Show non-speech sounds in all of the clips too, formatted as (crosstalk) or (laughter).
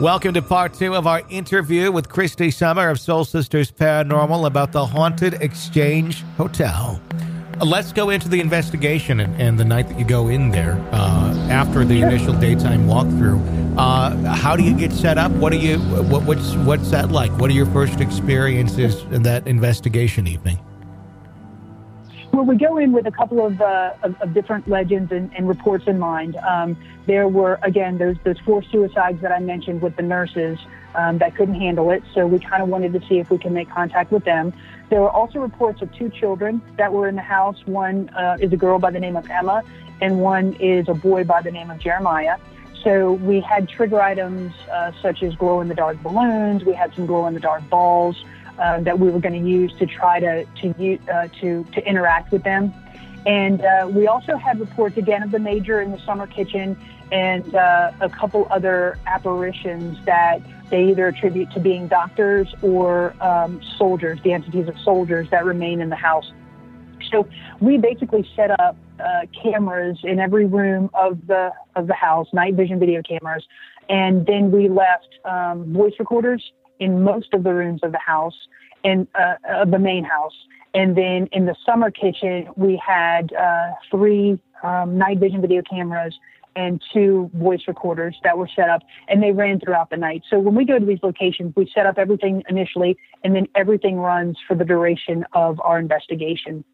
Welcome to part two of our interview with Kristy Summer of Soul Sisters Paranormal about the Haunted Exchange Hotel. Let's go into the investigation and, and, the night that you go in there uh, after the initial daytime walkthrough. Uh, how do you get set up? What do you what, what's what's that like? What are your first experiences in that investigation evening? Well, we go in with a couple of, uh, of, of, different legends and, and, reports in mind. Um, there were, again, those, those four suicides that I mentioned with the nurses um, that couldn't handle it. So we kind of wanted to see if we can make contact with them. There were also reports of two children that were in the house. One uh, is a girl by the name of Emma, and one is a boy by the name of Jeremiah. So we had trigger items uh, such as glow in the dark balloons. We had some glow in the dark balls uh, that we were going to use to try to to uh, to to interact with them. And uh, we also had reports again of the major in the summer kitchen and uh, a couple other apparitions that they either attribute to being doctors or um, soldiers, the entities of soldiers that remain in the house. So we basically set up uh, cameras in every room of the of the house, night vision video cameras, and then we left um, voice recorders in most of the rooms of the house and uh, of the main house. And then in the summer kitchen, we had uh, three um, night vision video cameras and two voice recorders that were set up and they ran throughout the night. So when we go to these locations, we set up everything initially and then everything runs for the duration of our investigation.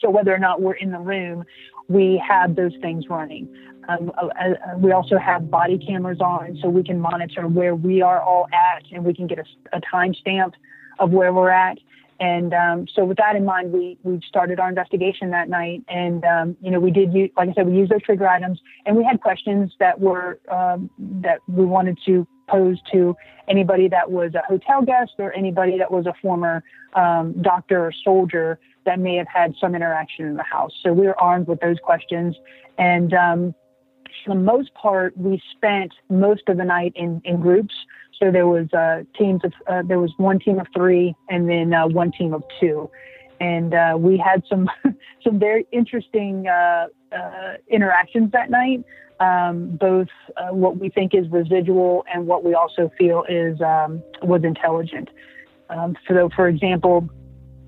So whether or not we're in the room, we have those things running. Um, uh, uh, we also have body cameras on so we can monitor where we are all at and we can get a, a timestamp of where we're at. And um, so, with that in mind, we we started our investigation that night, and um, you know we did use, like I said, we used those trigger items, and we had questions that were um, that we wanted to pose to anybody that was a hotel guest or anybody that was a former um, doctor or soldier that may have had some interaction in the house. So we were armed with those questions, and um, for the most part, we spent most of the night in in groups. So there was uh, teams of uh, there was one team of three and then uh, one team of two, and uh, we had some (laughs) some very interesting uh, uh, interactions that night. Um, both what we think is residual and what we also feel is um, was intelligent. Um, so, for example,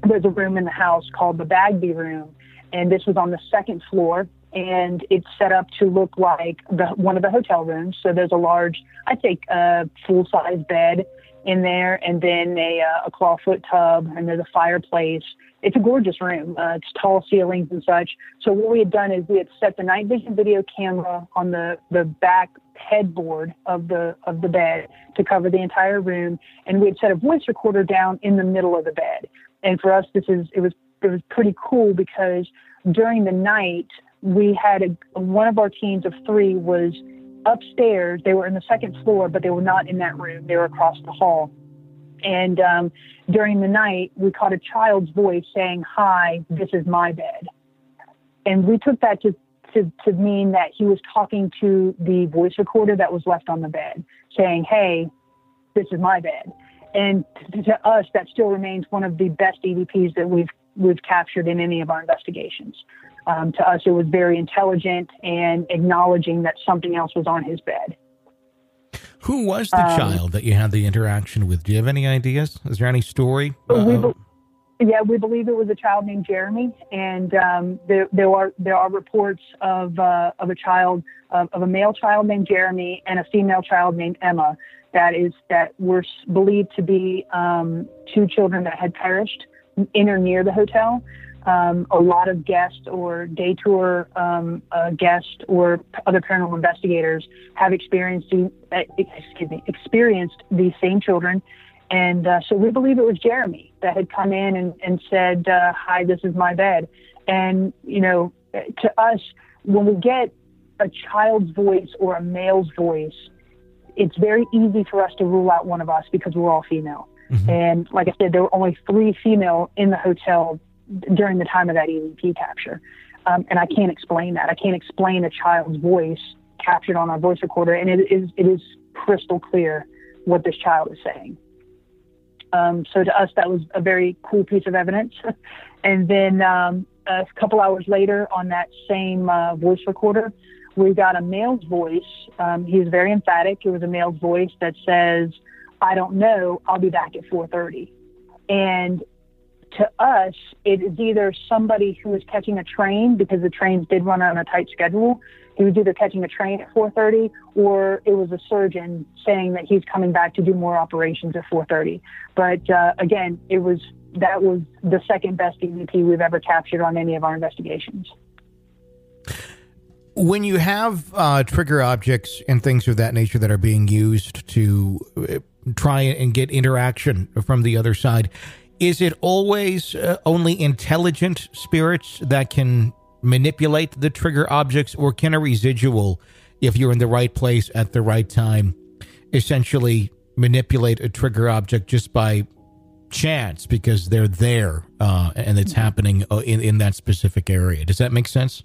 there's a room in the house called the Bagby Room, and this was on the second floor and it's set up to look like the, one of the hotel rooms. So there's a large, I think, uh, full size bed in there, and then a, uh, a clawfoot tub, and there's a fireplace. It's a gorgeous room. Uh, it's tall ceilings and such. So what we had done is we had set the night vision video camera on the the back headboard of the of the bed to cover the entire room, and we had set a voice recorder down in the middle of the bed. And for us, this is it was it was pretty cool because during the night we had a, one of our teams of three was upstairs. They were in the second floor, but they were not in that room. They were across the hall. And um, during the night, we caught a child's voice saying, Hi, this is my bed. And we took that to, to, to mean that he was talking to the voice recorder that was left on the bed, saying, Hey, this is my bed. And to, to us, that still remains one of the best EVPs that we've we've captured in any of our investigations. Um, to us, it was very intelligent and acknowledging that something else was on his bed. Who was the um, child that you had the interaction with? Do you have any ideas? Is there any story? We be- yeah, we believe it was a child named Jeremy, and um, there, there are there are reports of uh, of a child of, of, a male child named Jeremy and a female child named Emma that is that were believed to be um, two children that had perished in or near the hotel um, a lot of guests or day tour um, uh, guests or other paranormal investigators have experienced uh, excuse me experienced these same children, and uh, so we believe it was Jeremy that had come in and, and said, uh, "Hi, this is my bed," and you know, to us, when we get a child's voice or a male's voice, it's very easy for us to rule out one of us because we're all female. Mm-hmm. And like I said, there were only three female in the hotel during the time of that EVP capture. Um, and I can't explain that. I can't explain a child's voice captured on our voice recorder, and it is it is crystal clear what this child is saying. Um, so to us, that was a very cool piece of evidence. (laughs) and then um, a couple hours later, on that same uh, voice recorder, we got a male's voice. Um, very emphatic. It was a male's voice that says, "I don't know. I'll be back at 4:30." And to us, it is either somebody who is catching a train because the trains did run on a tight schedule. He was either catching a train at 4:30, or it was a surgeon saying that he's coming back to do more operations at 4:30. But uh, again, it was that was the second best EVP we've ever captured on any of our investigations. When you have uh, trigger objects and things of that nature that are being used to uh, try and get interaction from the other side, is it always uh, only intelligent spirits that can manipulate the trigger objects, or can a residual, if you're in the right place at the right time, essentially manipulate a trigger object just by chance because they're there uh, and it's happening uh, in, in that specific area? Does that make sense?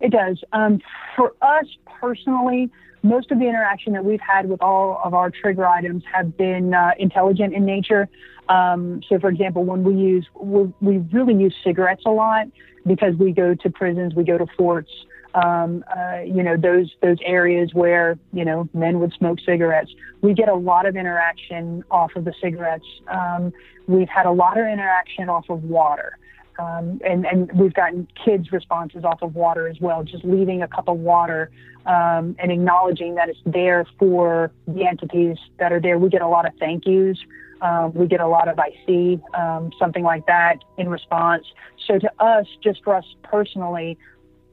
It does. Um, for us personally, most of the interaction that we've had with all of our trigger items have been uh, intelligent in nature. Um, so, for example, when we use, we, really use cigarettes a lot because we go to prisons, we go to forts, um, uh, you know, those those areas where you know men would smoke cigarettes. We get a lot of interaction off of the cigarettes. Um, we've had a lot of interaction off of water. Um, and, and we've gotten kids' responses off of water as well, just leaving a cup of water um, and acknowledging that it's there for the entities that are there. We get a lot of thank yous. Um, we get a lot of I see, um, something like that in response. So to us, just for us personally,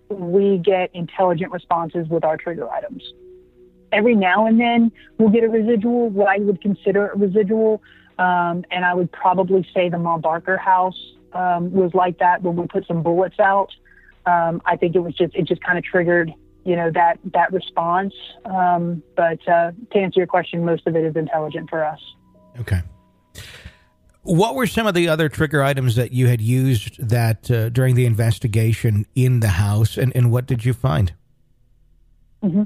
we get intelligent responses with our trigger items. Every now and then we'll get a residual, what I would consider a residual. Um, and I would probably say the Ma Barker house um, was like that when we put some bullets out. Um, I think it was just it just kind of triggered you know that that response. Um, but uh, to answer your question, most of it is intelligent for us. Okay. What were some of the other trigger items that you had used that uh, during the investigation in the house, and, and what did you find? Mm-hmm.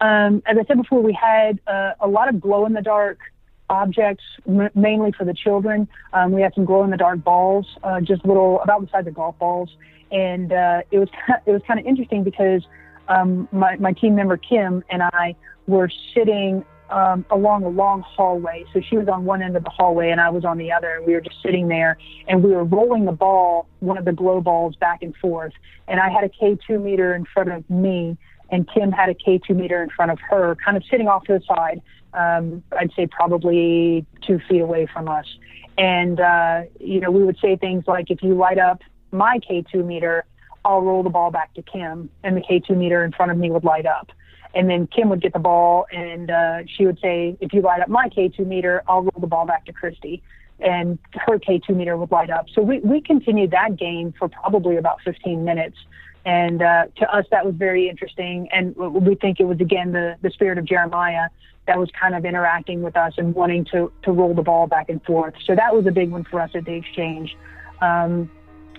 Um, as I said before, we had uh, a lot of glow in the dark objects, m- mainly for the children. Um, we had some glow in the dark balls, uh, just little about the size of golf balls, and uh, it was (laughs) it was kind of interesting because um, my my team member Kim and I were sitting um, along a long hallway. So she was on one end of the hallway and I was on the other, and we were just sitting there and we were rolling the ball, one of the glow balls, back and forth. And I had a K2 meter in front of me, and Kim had a K2 meter in front of her, kind of sitting off to the side um, I'd say probably two feet away from us. And, uh, you know, we would say things like, if you light up my K2 meter, I'll roll the ball back to Kim, and the K2 meter in front of me would light up. And then Kim would get the ball, and uh, she would say, if you light up my K2 meter, I'll roll the ball back to Kristy. And her K2 meter would light up. So we, we continued that game for probably about 15 minutes. And uh, to us, that was very interesting. And we think it was, again, the, the spirit of Jeremiah that was kind of interacting with us and wanting to, to roll the ball back and forth. So that was a big one for us at the exchange. Um,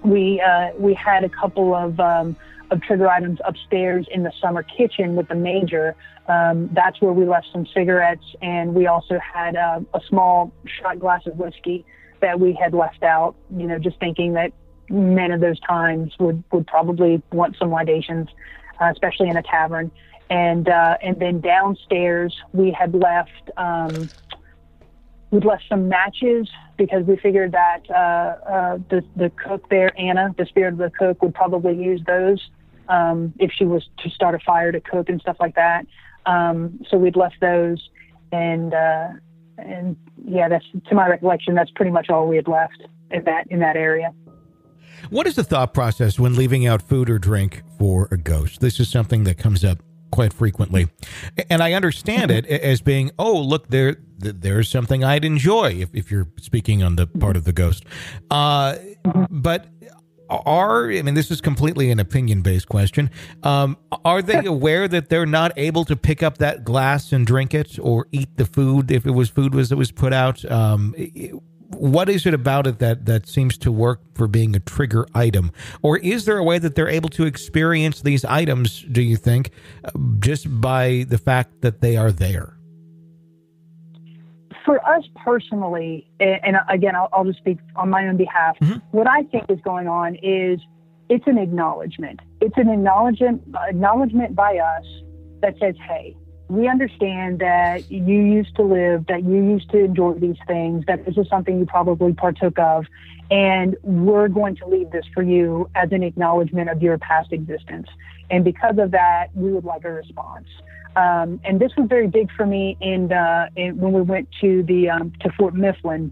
we, uh, we had a couple of, um, of trigger items upstairs in the summer kitchen with the major. Um, that's where we left some cigarettes, and we also had uh, a small shot glass of whiskey that we had left out. You know, just thinking that men of those times would would probably want some libations, uh, especially in a tavern and uh, and then downstairs we had left um, we'd left some matches because we figured that uh, uh, the the cook there Anna the spirit of the cook would probably use those um, if she was to start a fire to cook and stuff like that um, so we'd left those and uh, and yeah that's to my recollection that's pretty much all we had left in that in that area. What is the thought process when leaving out food or drink for a ghost? This is something that comes up quite frequently. And I understand it as being, oh, look, there, there's something I'd enjoy if, if you're speaking on the part of the ghost. Uh, but are I mean this is completely an opinion based question. Um, are they (laughs) aware that they're not able to pick up that glass and drink it or eat the food if it was food was that was put out? Um, what is it about it that that seems to work for being a trigger item or is there a way that they're able to experience these items do you think just by the fact that they are there for us personally and again i'll, I'll just speak on my own behalf mm-hmm. what i think is going on is it's an acknowledgement. It's an acknowledgement acknowledgement by us that says, "Hey, we understand that you used to live, that you used to enjoy these things, that this is something you probably partook of, and we're going to leave this for you as an acknowledgement of your past existence. And because of that, we would like a response." Um, and this was very big for me in, uh, in when we went to the um, to Fort Mifflin.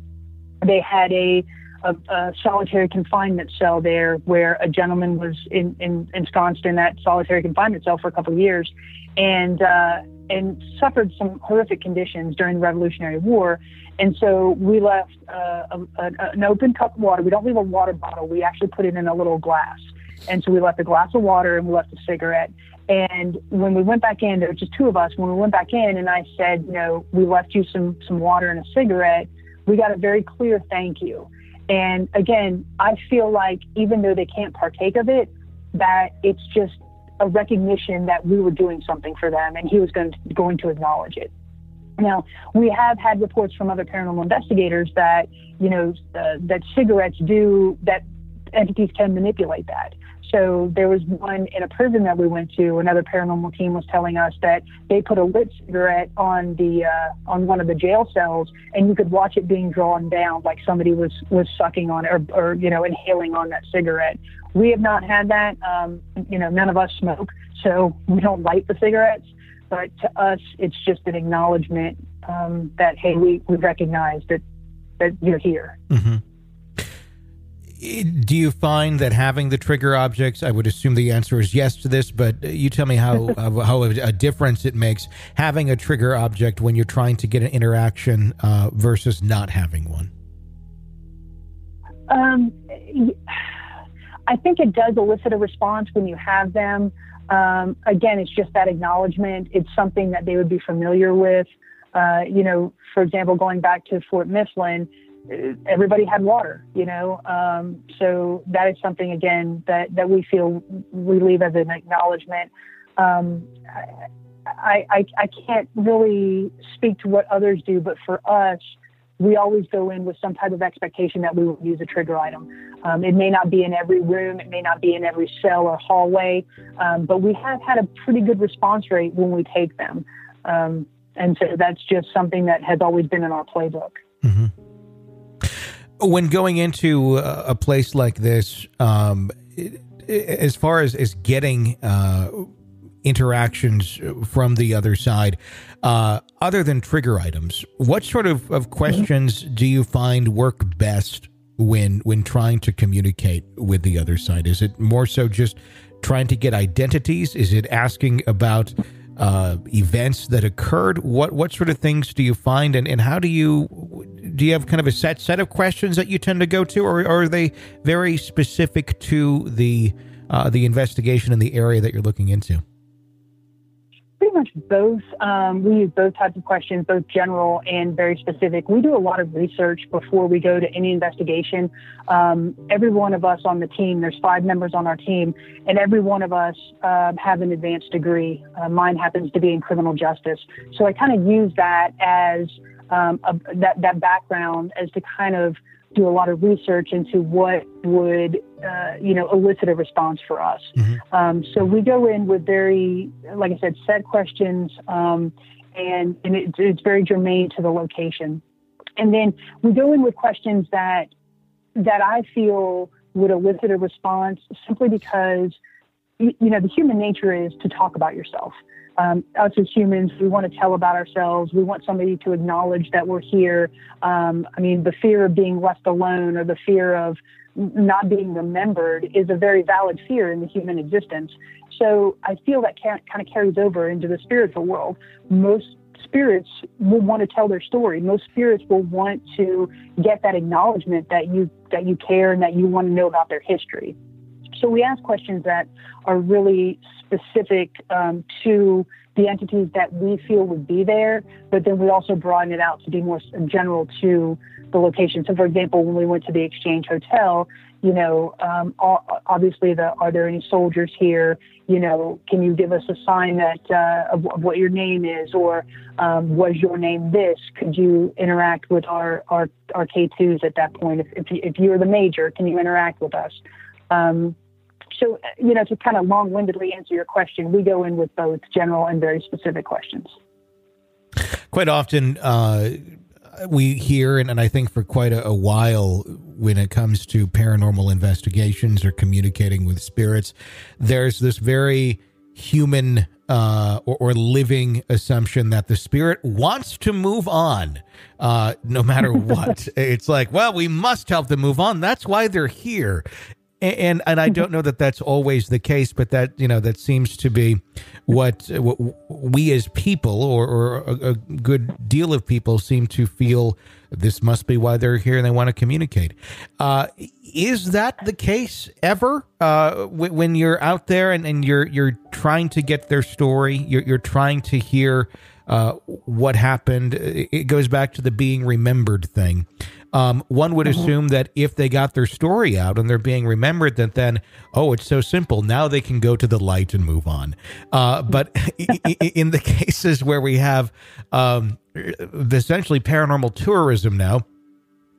They had a, a, a, solitary confinement cell there where a gentleman was in, in, ensconced in that solitary confinement cell for a couple of years, and uh, and suffered some horrific conditions during the Revolutionary War. And so we left uh, a, a, an open cup of water. We don't leave a water bottle. We actually put it in a little glass. And so we left a glass of water and we left a cigarette. And when we went back in, there were just two of us. When we went back in, and I said, you know, we left you some some water and a cigarette. We got a very clear thank you. And again, I feel like even though they can't partake of it, that it's just a recognition that we were doing something for them, and he was going to, going to acknowledge it. Now, we have had reports from other paranormal investigators that, you know, uh, that cigarettes do, that entities can manipulate that. So there was one in a prison that we went to. Another paranormal team was telling us that they put a lit cigarette on the uh, on one of the jail cells, and you could watch it being drawn down, like somebody was was sucking on it or, or you know inhaling on that cigarette. We have not had that. Um, you know, none of us smoke, so we don't light the cigarettes. But to us, it's just an acknowledgement um, that hey, we we recognize that that you're here. Mm-hmm do you find that having the trigger objects i would assume the answer is yes to this but you tell me how (laughs) how a difference it makes having a trigger object when you're trying to get an interaction uh, versus not having one. Um, i think it does elicit a response when you have them. Um, again it's just that acknowledgement. It's something that they would be familiar with. Uh, you know for example going back to fort mifflin everybody had water, you know. Um, so that is something again that that we feel we leave as an acknowledgement. Um, I, I I can't really speak to what others do, but for us, we always go in with some type of expectation that we will use a trigger item. Um, it may not be in every room, it may not be in every cell or hallway, um, but we have had a pretty good response rate when we take them. Um, and so that's just something that has always been in our playbook. Mm-hmm when going into a place like this, um, as far as, as getting uh, interactions from the other side, uh, other than trigger items, what sort of, of questions do you find work best when when trying to communicate with the other side? Is it more so just trying to get identities? Is it asking about uh, events that occurred? What what sort of things do you find, and, and how do you do you have kind of a set set of questions that you tend to go to, or, or are they very specific to the uh, the investigation in the area that you're looking into? Pretty much both. Um, we use both types of questions, both general and very specific. We do a lot of research before we go to any investigation. Um, every one of us on the team, there's five members on our team, and every one of us uh, have an advanced degree. Uh, mine happens to be in criminal justice. So I kind of use that as um, a, that that background as to kind of do a lot of research into what would uh, you know elicit a response for us. Mm-hmm. Um, so we go in with very, like I said, set questions, um, and and it, it's very germane to the location. And then we go in with questions that that I feel would elicit a response simply because you know the human nature is to talk about yourself um, us as humans, we want to tell about ourselves. We want somebody to acknowledge that we're here. Um, I mean, the fear of being left alone or the fear of not being remembered is a very valid fear in the human existence. So I feel that kind of carries over into the spiritual world. Most spirits will want to tell their story. Most spirits will want to get that acknowledgement that you that you care and that you want to know about their history. So we ask questions that are really specific um, to the entities that we feel would be there, but then we also broaden it out to be more general to the location. So, for example, when we went to the Exchange Hotel, you know, um, obviously, the are there any soldiers here? You know, can you give us a sign that uh, of, of, what your name is, or um, was your name this? Could you interact with our our, our K2s at that point? If if, you, if you're the major, can you interact with us? Um, so, uh, you know, to kind of long windedly answer your question, we go in with both general and very specific questions. Quite often, uh, we hear, and, and, I think for quite a, a, while, when it comes to paranormal investigations or communicating with spirits, there's this very human uh, or, or, living assumption that the spirit wants to move on uh, no matter (laughs) what. it's like, well, we must help them move on. That's why they're here and and I don't know that that's always the case, but that you know that seems to be what, what we as people, or, or a, a, good deal of people, seem to feel. This must be why they're here, and they want to communicate. Uh, is that the case ever? Uh, when you're out there and, and you're you're trying to get their story, you're you're trying to hear uh, what happened. It goes back to the being remembered thing. Um, one would mm-hmm. assume that if they got their story out and they're being remembered, that then, oh, it's so simple. Now they can go to the light and move on. Uh, but (laughs) in the (laughs) cases where we have um, essentially paranormal tourism now,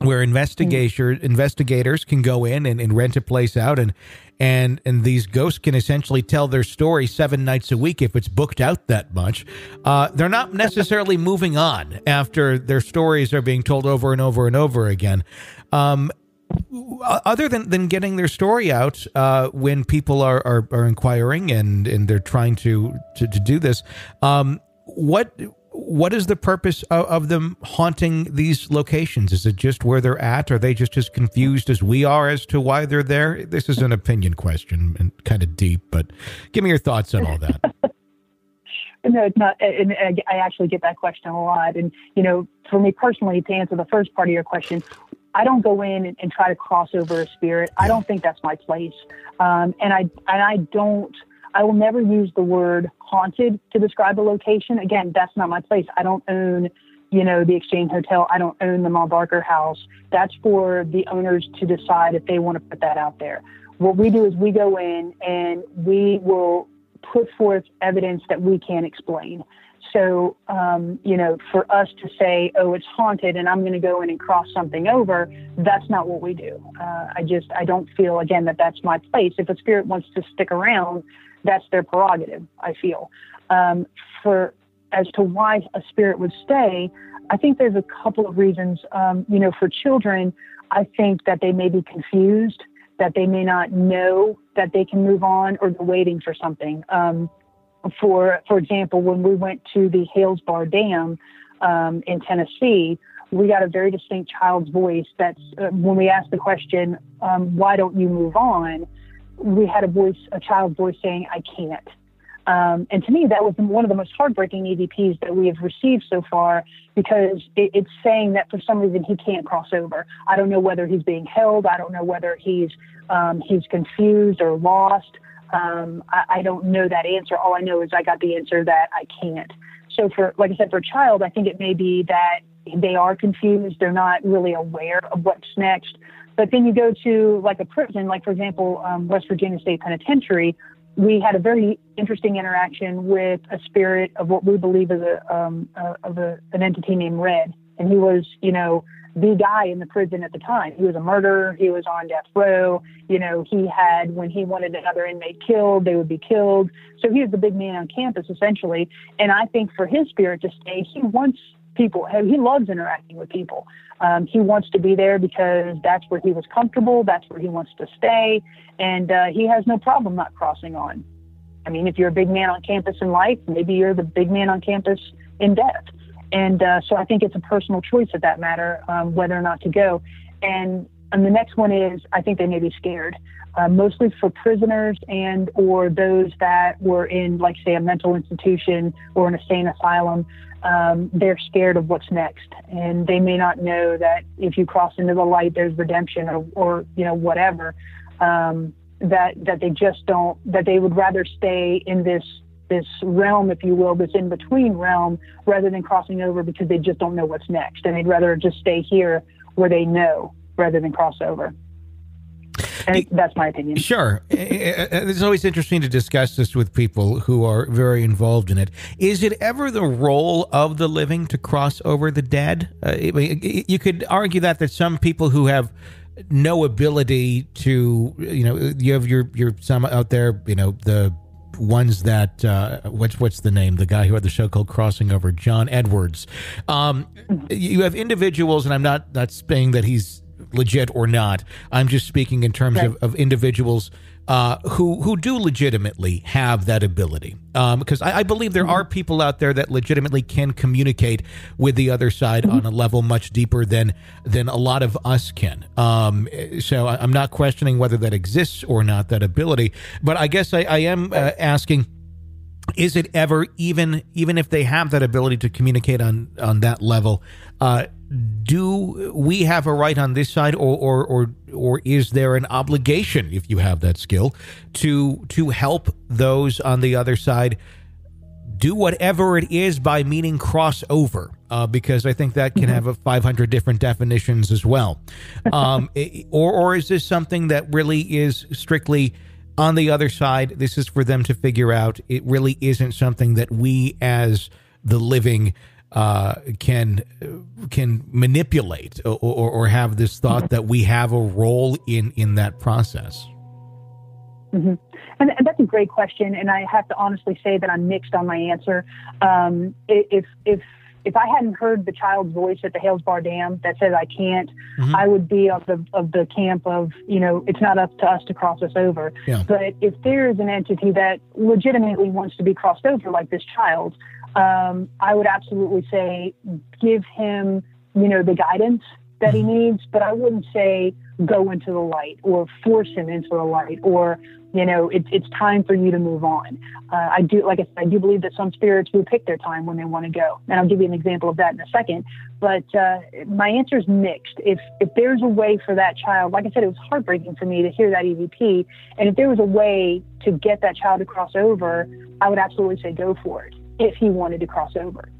where investigator, investigators can go in and, and rent a place out and and and these ghosts can essentially tell their story seven nights a week if it's booked out that much. Uh, they're not necessarily (laughs) moving on after their stories are being told over and over and over again. Um, other than, than getting their story out uh, when people are, are, are, inquiring and, and they're trying to, to, to do this, um, what what is the purpose of, of, them haunting these locations? Is it just where they're at? Are they just as confused as we are as to why they're there? This is an opinion question and kind of deep, but give me your thoughts on all that. (laughs) no, it's not. And I actually get that question a lot. And, you know, for me personally, to answer the first part of your question, I don't go in and, and try to cross over a spirit. I don't think that's my place. Um, and I, and I don't, I will never use the word haunted to describe a location. Again, that's not my place. I don't own, you know, the Exchange Hotel. I don't own the Ma Barker House. That's for the owners to decide if they want to put that out there. What we do is we go in and we will put forth evidence that we can't explain. So, um, you know, for us to say, oh, it's haunted and I'm going to go in and cross something over, that's not what we do. Uh, I just, I don't feel, again, that that's my place. If a spirit wants to stick around, that's their prerogative, I feel. Um, for as to why a spirit would stay, I think there's a couple of reasons. Um, you know, for children, I think that they may be confused, that they may not know that they can move on, or they're waiting for something. Um, for for example, when we went to the Hales Bar Dam um, in Tennessee, we got a very distinct child's voice. That's uh, when we asked the question, um, "Why don't you move on?" We had a voice, a child's voice saying, I can't. Um, and to me, that was one of the most heartbreaking EVPs that we have received so far because it, it's saying that for some reason he can't cross over. I don't know whether he's being held. I don't know whether he's um, he's confused or lost. Um, I, I don't know that answer. All I know is I got the answer that I can't. So for like I said, for a child, I think it may be that they are confused. They're not really aware of what's next. But then you go to like a prison, like for example, um, West Virginia State Penitentiary. We had a very interesting interaction with a spirit of what we believe is a, um, uh, of a, an entity named Red, and he was, you know, the guy in the prison at the time. He was a murderer. He was on death row. You know, he had, when he wanted another inmate killed, they would be killed. So he was the big man on campus, essentially. And I think for his spirit to stay, he wants people. He loves interacting with people. Um, he wants to be there because that's where he was comfortable. That's where he wants to stay, and uh, he has no problem not crossing on. I mean, if you're a big man on campus in life, maybe you're the big man on campus in death. And uh, so I think it's a personal choice at that matter um, whether or not to go. And and the next one is I think they may be scared, uh, mostly for prisoners and or those that were in like say a mental institution or an insane asylum um, they're scared of what's next, and they may not know that if you cross into the light, there's redemption, or, or you know whatever. Um, that that they just don't. That they would rather stay in this this realm, if you will, this in between realm, rather than crossing over because they just don't know what's next, and they'd rather just stay here where they know rather than cross over. And that's my opinion. Sure. It's always interesting to discuss this with people who are very involved in it. Is it ever the role of the living to cross over the dead? Uh, you could argue that that some people who have no ability to you know you have your your some out there you know the ones that uh, what's what's the name the guy who had the show called Crossing Over John Edwards um, you have individuals and I'm not not saying that he's legit or not I'm just speaking in terms of, of individuals uh, who who do legitimately have that ability. Because um, I, I, believe there are people out there that legitimately can communicate with the other side on a level much deeper than than a lot of us can. Um, so I, am not questioning whether that exists or not that ability, but I guess I, I am uh, asking is it ever even even if they have that ability to communicate on on that level uh, do we have a right on this side or, or or or is there an obligation if you have that skill to to help those on the other side do whatever it is by meaning crossover uh, because I think that can mm-hmm. have a 500 different definitions as well. Um, (laughs) or or is this something that really is strictly on the other side? This is for them to figure out. It really isn't something that we as the living uh, can can manipulate or, or, or, have this thought that we have a role in in that process? Mm-hmm. And, and, that's a great question, and I have to honestly say that I'm mixed on my answer. Um, if if if I hadn't heard the child's voice at the Hales Bar Dam that said I can't, mm-hmm. I would be of the of the camp of you know it's not up to us to cross us over. Yeah. But if there is an entity that legitimately wants to be crossed over, like this child, um, I would absolutely say give him, you know, the guidance that he mm-hmm. needs, but I wouldn't say go into the light or force him into the light or, you know, it, it's time for you to move on. Uh, I do, like I said, I do believe that some spirits will pick their time when they want to go. And I'll give you an example of that in a second. But uh, my answer is mixed. If, if there's a way for that child, like I said, it was heartbreaking for me to hear that EVP. And if there was a way to get that child to cross over, I would absolutely say go for it if he wanted to cross over.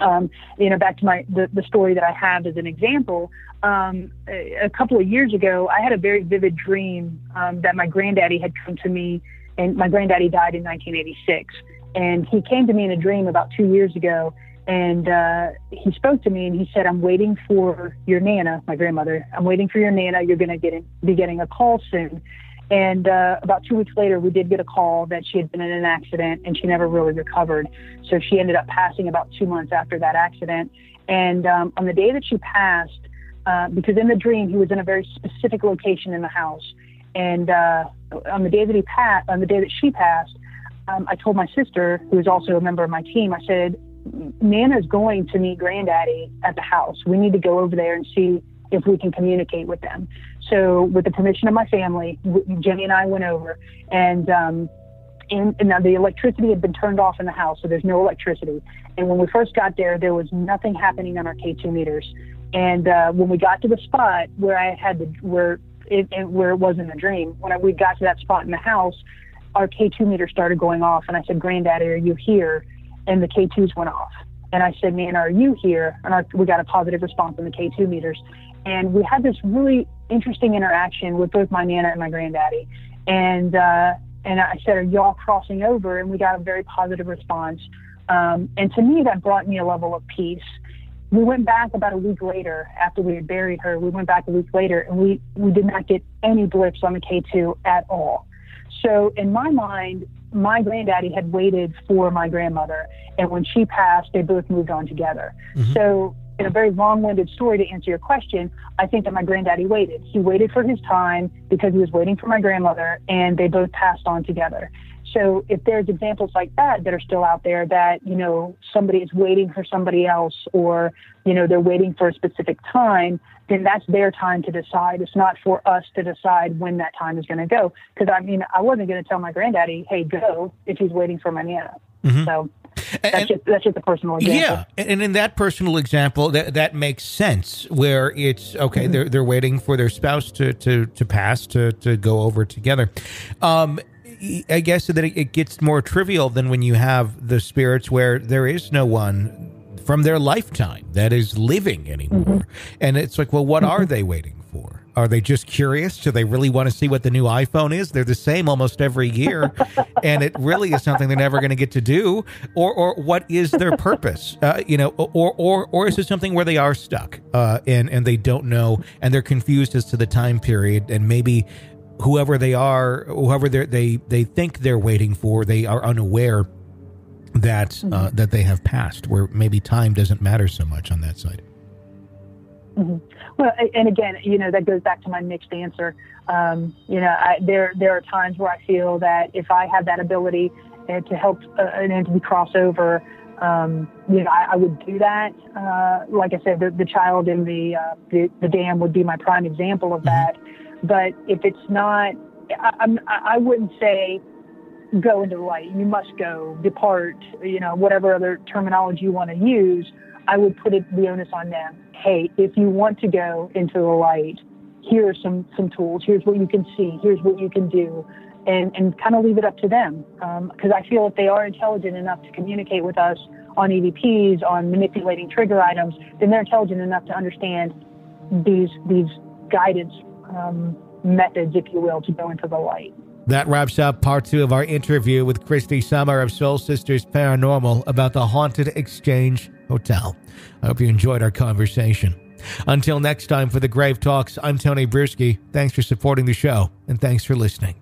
Um, you know, back to my the, the story that I have as an example. Um, a, a, couple of years ago, I had a very vivid dream um, that my granddaddy had come to me, and my granddaddy died in 1986, and he came to me in a dream about two years ago, and uh, he spoke to me and he said, "I'm waiting for your nana, my grandmother. I'm waiting for your nana. You're going to get in, be getting a call soon." And uh, about two weeks later, we did get a call that she had been in an accident and she never really recovered. So she ended up passing about two months after that accident. And um, on the day that she passed, uh, because in the dream he was in a very specific location in the house, and uh, on the day that he passed, on the day that she passed, um, I told my sister, who is also a member of my team, I said, Nana's going to meet Granddaddy at the house. We need to go over there and see if we can communicate with them. So, with the permission of my family, Jenny and I went over, and um, and, now the electricity had been turned off in the house, so there's no electricity. And when we first got there, there was nothing happening on our K2 meters. And uh, when we got to the spot where I had the where it, it where it wasn't a dream, when I, we got to that spot in the house, our K2 meter started going off, and I said, "Granddaddy, are you here?" And the K2s went off. And I said, "Man, are you here?" And our, we got a positive response on the K2 meters. And we had this really interesting interaction with both my nana and my granddaddy. And uh, and I said, "Are y'all crossing over?" And we got a very positive response. Um, and to me, that brought me a level of peace. We went back about a week later after we had buried her. We went back a week later, and we we did not get any blips on the K2 at all. So in my mind, my granddaddy had waited for my grandmother, and when she passed, they both moved on together. Mm-hmm. So in a very long-winded story to answer your question, I think that my granddaddy waited. He waited for his time because he was waiting for my grandmother, and they both passed on together. So if there's examples like that that are still out there that, you know, somebody is waiting for somebody else or, you know, they're waiting for a specific time, then that's their time to decide. It's not for us to decide when that time is going to go. Because I mean, I wasn't going to tell my granddaddy, hey, go if he's waiting for my nana. Mm-hmm. So that's, just, that's just a personal example. Yeah, and in that personal example, that that makes sense. Where it's okay, mm-hmm. they're they're waiting for their spouse to to to pass to to go over together. Um, I guess that it gets more trivial than when you have the spirits where there is no one from their lifetime that is living anymore, mm-hmm. and it's like, well, what mm-hmm. are they waiting for? Are they just curious? Do they really want to see what the new iPhone is? They're the same almost every year, and it really is something they're never going to get to do. Or, or what is their purpose? Uh, you know, or, or, or is it something where they are stuck uh, and and they don't know and they're confused as to the time period and maybe whoever they are, whoever they they think they're waiting for, they are unaware that uh, mm-hmm. that they have passed, where maybe time doesn't matter so much on that side. Mm-hmm. Well, and again, you know, that goes back to my mixed answer. Um, you know, I, there there are times where I feel that if I have that ability uh, to help uh, an entity cross over, um, you know, I, I, would do that. Uh, like I said, the, the child in the, uh, the, the dam would be my prime example of mm-hmm. that. But if it's not, I, I'm, I wouldn't say go into the light. You must go, depart, you know, whatever other terminology you want to use. I would put it, the onus on them. Hey, if you want to go into the light, here are some, some tools. Here's what you can see. Here's what you can do. And, and kind of leave it up to them. Because um, I feel if they are intelligent enough to communicate with us on EVPs, on manipulating trigger items, then they're intelligent enough to understand these, these guidance um, methods, if you will, to go into the light. That wraps up part two of our interview with Kristy Summer of Soul Sisters Paranormal about the Haunted Exchange Hotel. I hope you enjoyed our conversation. Until next time for the Grave Talks, I'm Tony Brueski. Thanks for supporting the show, and thanks for listening.